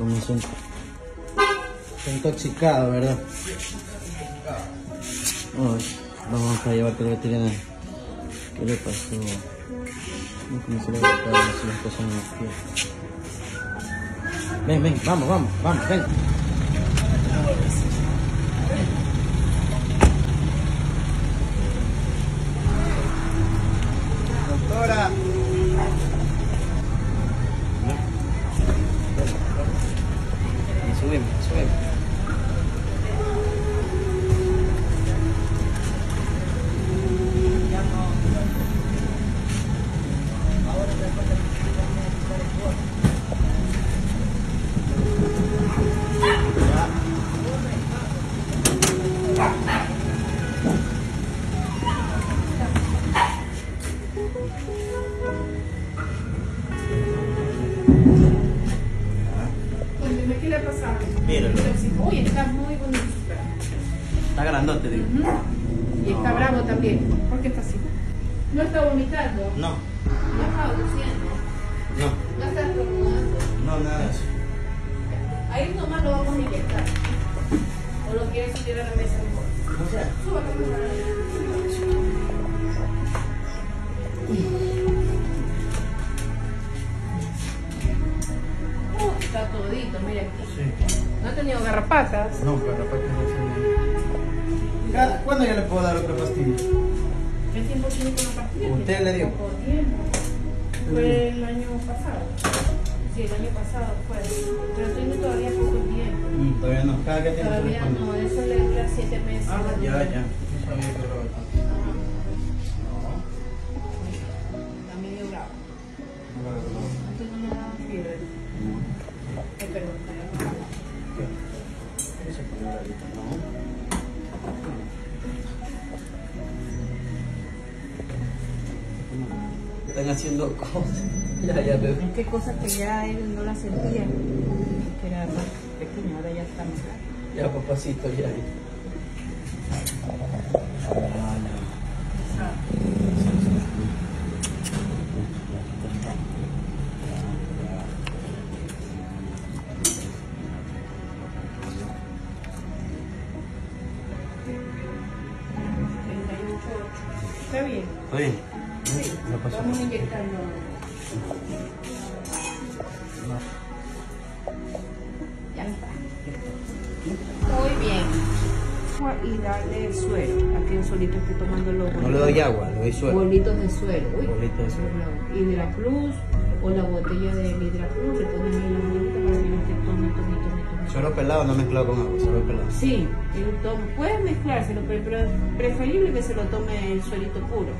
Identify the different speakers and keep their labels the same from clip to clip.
Speaker 1: Comenzó un- está intoxicado, ¿verdad? Ay, vamos a llevarte al veterinario. ¿Qué le pasó? No comenzó a así las cosas en los pies. Ven, ven, vamos, vamos, vamos, ven.
Speaker 2: Cuénteme, ¿qué le ha pasado?
Speaker 1: Míralo.
Speaker 2: Uy, está muy bonito.
Speaker 1: Está grandote, digo.
Speaker 2: Y está bravo también. ¿Por qué está así? No está vomitando.
Speaker 1: No,
Speaker 2: No está aduciendo.
Speaker 1: no,
Speaker 2: No está estornudando.
Speaker 1: no, nada de eso.
Speaker 2: Ahí nomás lo vamos a inyectar. ¿O lo quieres subir a la mesa mejor?
Speaker 1: O sea,
Speaker 2: garrapatas.
Speaker 1: No, aparte no se Cada- ¿Cuándo ya le puedo dar otra pastilla?
Speaker 2: ¿Qué tiempo tiene con la pastilla?
Speaker 1: ¿Usted le dio?
Speaker 2: Tiempo. Fue el año pasado. Sí, el año pasado fue. Pero tiene todavía poco tiempo.
Speaker 1: Mm, todavía no. Cada que tiene
Speaker 2: Todavía no, eso le dura siete meses.
Speaker 1: Ah, ya, ya. No sabía que Están haciendo cosas. Ya, ya veo.
Speaker 2: Es que cosas que ya él no las sentía, que era más pequeño, ahora ya está más grande.
Speaker 1: Ya, papacito, ya. Ah,
Speaker 2: Está bien.
Speaker 1: Está bien. Pasó.
Speaker 2: Vamos a inyectarlo. Ya está. Muy bien. Y darle suero. Aquí un solito estoy tomando los
Speaker 1: No le doy agua, le doy suero.
Speaker 2: bolitos de suero. Uy.
Speaker 1: Bolitos de suero.
Speaker 2: Hidra Plus o la botella de Hidra Plus, le ponen ahí la bolita para que no te tome, tome, tome, tome.
Speaker 1: Suero pelado, no mezclado con agua, suero pelado.
Speaker 2: Sí, él toma, puede mezclárselo, pero, pero es preferible que se lo tome el suelito puro.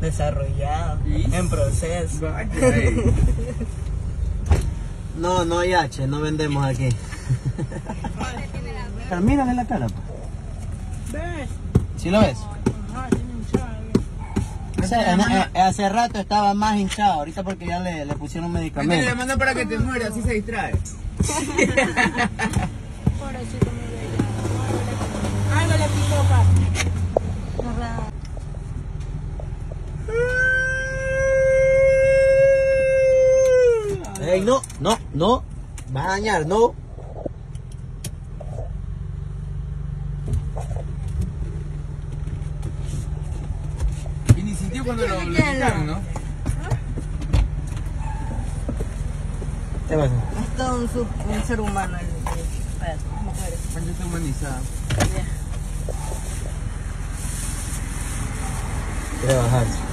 Speaker 3: Desarrollado, en proceso.
Speaker 1: No, no hay H, no vendemos aquí. Mírale la cara. pa.
Speaker 3: ¿Ves?
Speaker 1: ¿Sí lo ves? Hace, en- eh, hace rato estaba más hinchado, ahorita porque ya le, le pusieron
Speaker 4: Le
Speaker 1: medicamento.
Speaker 4: mando para que te mueras, así se distrae.
Speaker 3: Pobrecito mi bella. Algo le picó.
Speaker 1: Ey, no, no, no. Va a dañar, no.
Speaker 4: Y ni sintió cuando lo, lo quitaron, ¿no?
Speaker 1: ¿Qué pasa?
Speaker 3: Es todo un, un ser humano. Andito
Speaker 4: naman isa. Yeah.
Speaker 1: Yeah, Hans.